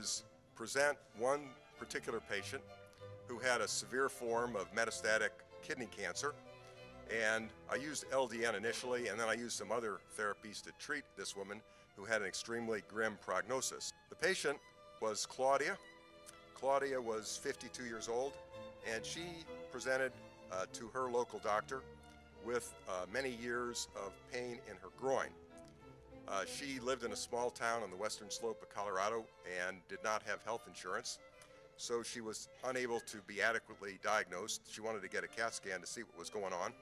is present one particular patient who had a severe form of metastatic kidney cancer. And I used LDN initially, and then I used some other therapies to treat this woman who had an extremely grim prognosis. The patient was Claudia. Claudia was 52 years old, and she presented uh, to her local doctor with uh, many years of pain in her groin. Uh, she lived in a small town on the western slope of Colorado and did not have health insurance, so she was unable to be adequately diagnosed. She wanted to get a CAT scan to see what was going on.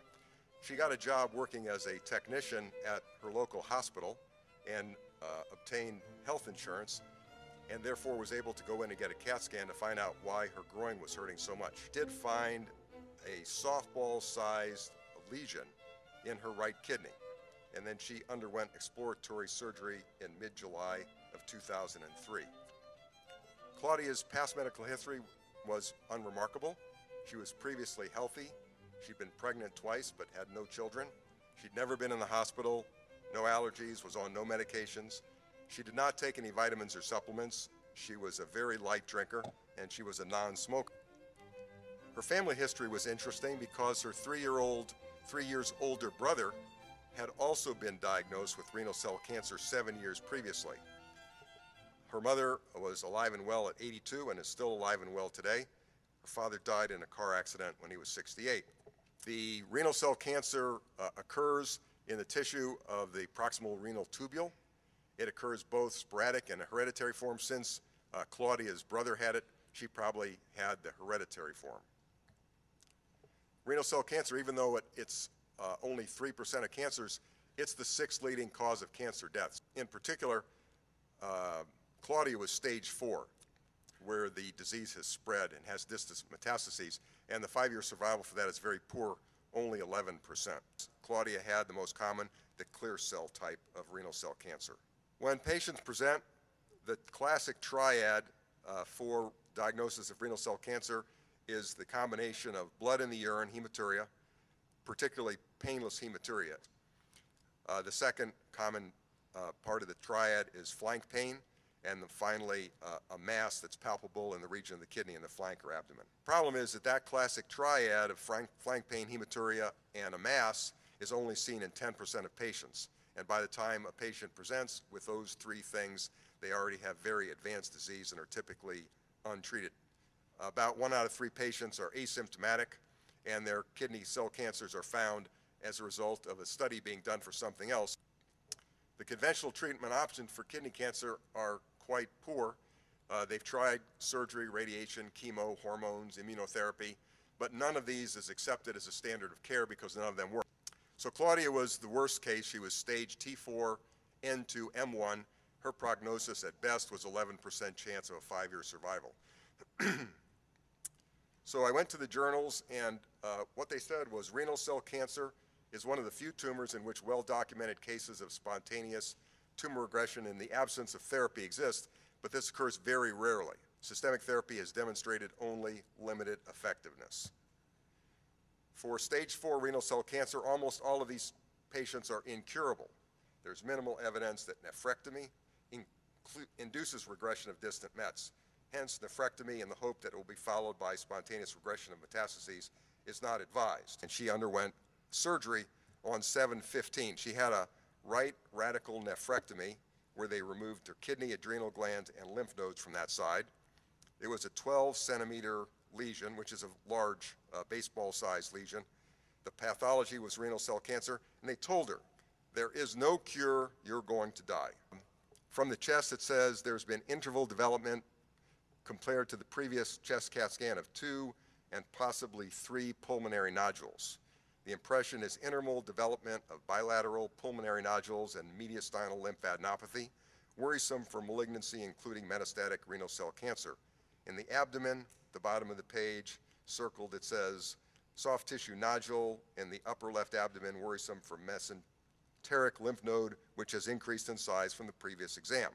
She got a job working as a technician at her local hospital and uh, obtained health insurance and therefore was able to go in and get a CAT scan to find out why her groin was hurting so much. Did find a softball sized lesion in her right kidney and then she underwent exploratory surgery in mid July of 2003. Claudia's past medical history was unremarkable. She was previously healthy. She'd been pregnant twice but had no children. She'd never been in the hospital, no allergies, was on no medications. She did not take any vitamins or supplements. She was a very light drinker and she was a non smoker. Her family history was interesting because her three year old, three years older brother had also been diagnosed with renal cell cancer seven years previously. Her mother was alive and well at 82 and is still alive and well today. Her father died in a car accident when he was 68. The renal cell cancer uh, occurs in the tissue of the proximal renal tubule. It occurs both sporadic and hereditary form. Since uh, Claudia's brother had it, she probably had the hereditary form. Renal cell cancer, even though it, it's uh, only 3% of cancers, it's the sixth leading cause of cancer deaths. In particular, uh, Claudia was stage four, where the disease has spread and has distant metastases, and the five-year survival for that is very poor, only 11%. Claudia had the most common, the clear cell type of renal cell cancer. When patients present, the classic triad uh, for diagnosis of renal cell cancer is the combination of blood in the urine, hematuria, particularly painless hematuria. Uh, the second common uh, part of the triad is flank pain, and then finally uh, a mass that's palpable in the region of the kidney in the flank or abdomen. Problem is that that classic triad of flank, flank pain, hematuria, and a mass is only seen in 10% of patients. And by the time a patient presents with those three things, they already have very advanced disease and are typically untreated. About one out of three patients are asymptomatic, and their kidney cell cancers are found as a result of a study being done for something else. The conventional treatment options for kidney cancer are quite poor. Uh, they've tried surgery, radiation, chemo, hormones, immunotherapy, but none of these is accepted as a standard of care because none of them work. So Claudia was the worst case. She was stage T4, N2, M1. Her prognosis at best was 11% chance of a five-year survival. so I went to the journals, and uh, what they said was renal cell cancer is one of the few tumors in which well-documented cases of spontaneous tumor regression in the absence of therapy exist, but this occurs very rarely. Systemic therapy has demonstrated only limited effectiveness. For stage four renal cell cancer, almost all of these patients are incurable. There's minimal evidence that nephrectomy induces regression of distant mets. Hence, nephrectomy in the hope that it will be followed by spontaneous regression of metastases is not advised. And she underwent surgery on 715. She had a right radical nephrectomy where they removed her kidney, adrenal glands, and lymph nodes from that side. It was a 12 centimeter lesion, which is a large uh, baseball sized lesion. The pathology was renal cell cancer, and they told her, There is no cure, you're going to die. From the chest, it says there's been interval development compared to the previous chest CAT scan of two and possibly three pulmonary nodules. The impression is intramural development of bilateral pulmonary nodules and mediastinal lymphadenopathy, worrisome for malignancy, including metastatic renal cell cancer. In the abdomen, the bottom of the page, circled, it says soft tissue nodule in the upper left abdomen, worrisome for mesenteric lymph node, which has increased in size from the previous exam.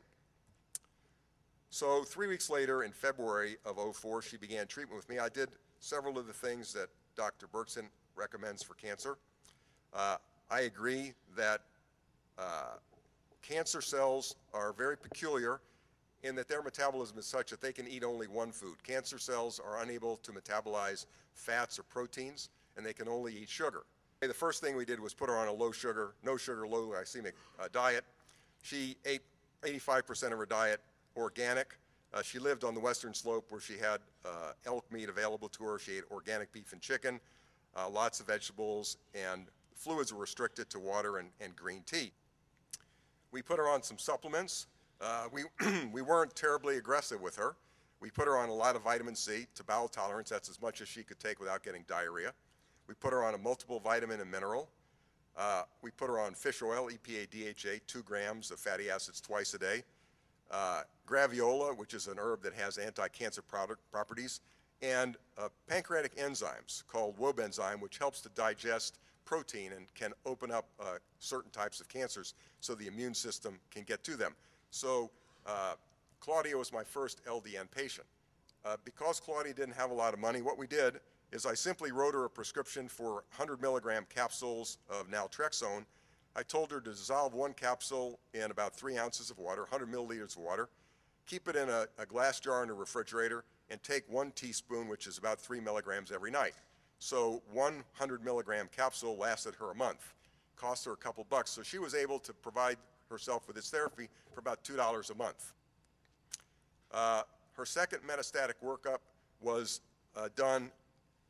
So three weeks later, in February of 04, she began treatment with me. I did several of the things that Dr. Berkson recommends for cancer. Uh, I agree that uh, cancer cells are very peculiar in that their metabolism is such that they can eat only one food. Cancer cells are unable to metabolize fats or proteins, and they can only eat sugar. The first thing we did was put her on a low sugar, no sugar, low glycemic uh, diet. She ate 85% of her diet organic. Uh, she lived on the western slope where she had uh, elk meat available to her. She ate organic beef and chicken, uh, lots of vegetables, and fluids were restricted to water and, and green tea. We put her on some supplements. Uh, we, we weren't terribly aggressive with her. We put her on a lot of vitamin C to bowel tolerance. That's as much as she could take without getting diarrhea. We put her on a multiple vitamin and mineral. Uh, we put her on fish oil, EPA DHA, two grams of fatty acids twice a day. Uh, graviola, which is an herb that has anti-cancer properties, and uh, pancreatic enzymes called Wobenzym, which helps to digest protein and can open up uh, certain types of cancers so the immune system can get to them. So uh, Claudia was my first LDN patient. Uh, because Claudia didn't have a lot of money, what we did is I simply wrote her a prescription for 100 milligram capsules of naltrexone. I told her to dissolve one capsule in about three ounces of water, 100 milliliters of water, keep it in a, a glass jar in a refrigerator, and take one teaspoon, which is about three milligrams every night. So 100 milligram capsule lasted her a month, cost her a couple bucks. So she was able to provide herself with this therapy for about $2 a month. Uh, her second metastatic workup was uh, done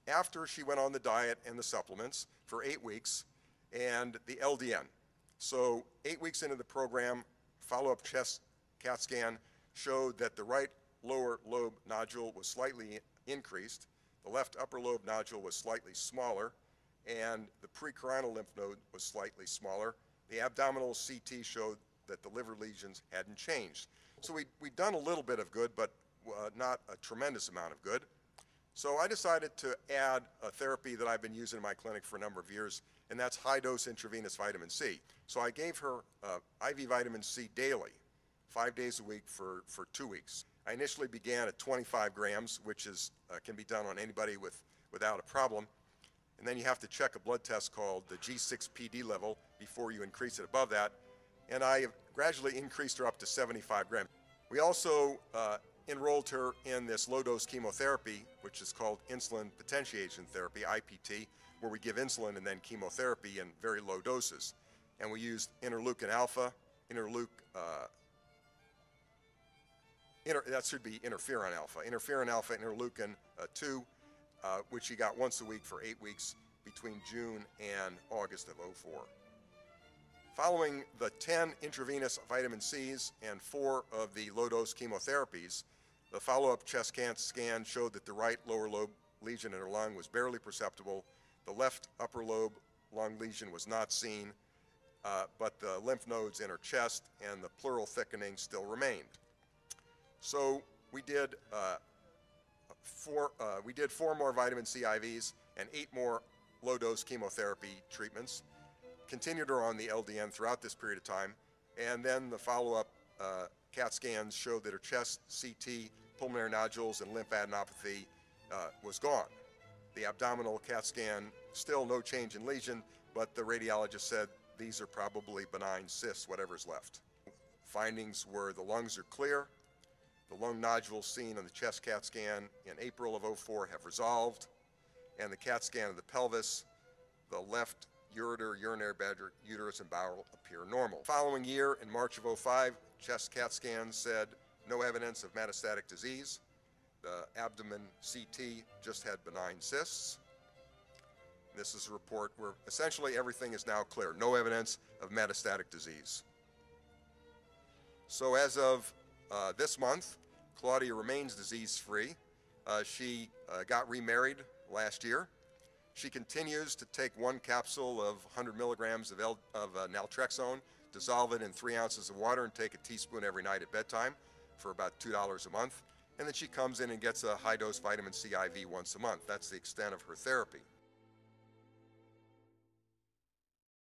after she went on the diet and the supplements for eight weeks and the LDN. So eight weeks into the program, follow-up chest CAT scan showed that the right lower lobe nodule was slightly increased, the left upper lobe nodule was slightly smaller, and the precarinal lymph node was slightly smaller. The abdominal CT showed that the liver lesions hadn't changed. So we, we'd done a little bit of good, but uh, not a tremendous amount of good. So I decided to add a therapy that I've been using in my clinic for a number of years, and that's high-dose intravenous vitamin C. So I gave her uh, IV vitamin C daily, five days a week for, for two weeks. I initially began at 25 grams, which is, uh, can be done on anybody with, without a problem. And then you have to check a blood test called the G6PD level before you increase it above that. And I gradually increased her up to 75 grams. We also uh, enrolled her in this low-dose chemotherapy, which is called insulin potentiation therapy, IPT, where we give insulin and then chemotherapy in very low doses. And we used interleukin alpha, interleukin, uh, inter, that should be interferon alpha, interferon alpha, interleukin uh, 2, uh, which he got once a week for eight weeks between June and August of 04. Following the 10 intravenous vitamin Cs and four of the low-dose chemotherapies, the follow-up chest scan showed that the right lower lobe lesion in her lung was barely perceptible. The left upper lobe lung lesion was not seen, uh, but the lymph nodes in her chest and the pleural thickening still remained. So we did uh, four, uh, we did four more vitamin C IVs and eight more low-dose chemotherapy treatments. Continued her on the LDN throughout this period of time, and then the follow-up uh, CAT scans showed that her chest CT pulmonary nodules and lymphadenopathy uh, was gone. The abdominal CAT scan, still no change in lesion, but the radiologist said these are probably benign cysts, whatever's left. Findings were the lungs are clear, the lung nodules seen on the chest CAT scan in April of 04 have resolved, and the CAT scan of the pelvis, the left ureter, urinary bladder, uterus, and bowel appear normal. Following year, in March of 05, chest CAT scans said no evidence of metastatic disease. The abdomen CT just had benign cysts. This is a report where essentially everything is now clear. No evidence of metastatic disease. So as of uh, this month, Claudia remains disease-free. Uh, she uh, got remarried last year. She continues to take one capsule of 100 milligrams of, L of uh, naltrexone, dissolve it in three ounces of water, and take a teaspoon every night at bedtime for about $2 a month. And then she comes in and gets a high-dose vitamin C IV once a month. That's the extent of her therapy.